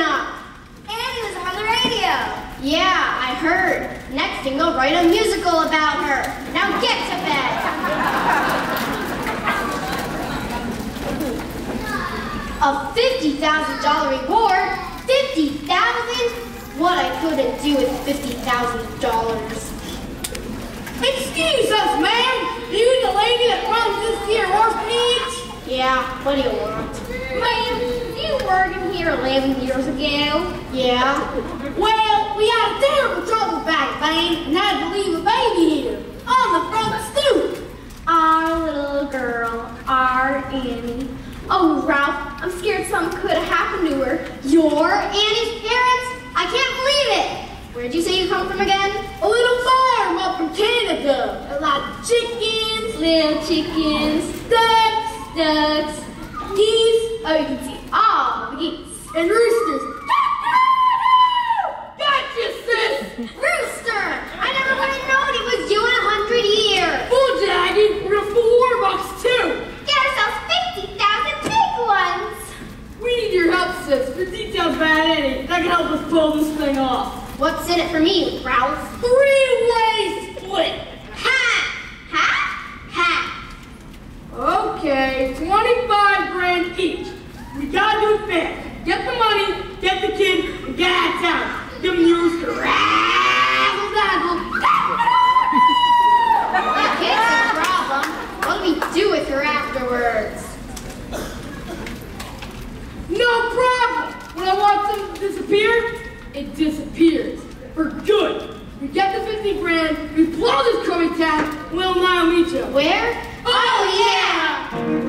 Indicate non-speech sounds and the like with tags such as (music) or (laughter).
up. Annie was on the radio. Yeah, I heard. Next thing they'll write a musical about her. Now get to bed. A $50,000 reward? 50000 What I couldn't do with $50,000. Excuse us, ma'am. You the lady that runs this here orphanage? Yeah, what do you want? Ma'am, you worked in here 11 years ago. Yeah? Well, we had a terrible trouble back then and had to leave a baby here on the front stoop. Our little girl, our Annie. Oh, Ralph, I'm scared something could have happened to her. You're Annie's parents? I can't believe it. Where'd you say you come from again? A little farm up in Canada. A lot of chickens, Little chickens, ducks, ducks, geese, oh, you can see. And roosters. (laughs) Gotcha, sis! Rooster! I never would have known it was you in a hundred years. Bull Jaggy, we're gonna pull Warbucks too. Get ourselves 50,000 big ones. We need your help, sis. The details bad Eddie. That can help us pull this thing off. What's in it for me, Ralph? Three-way split. Ha! Ha? Ha! Okay, 25 grand each. We gotta do it fast. Get the money, get the kid, and get out of town. Give him the rooster. Razzle dazzle. The kid's the problem. What do we do with her afterwards? No problem. When I want something to disappear, it disappears. For good. We get the 50 grand, we blow this crummy town, We'll now meet you. Where? Oh, oh,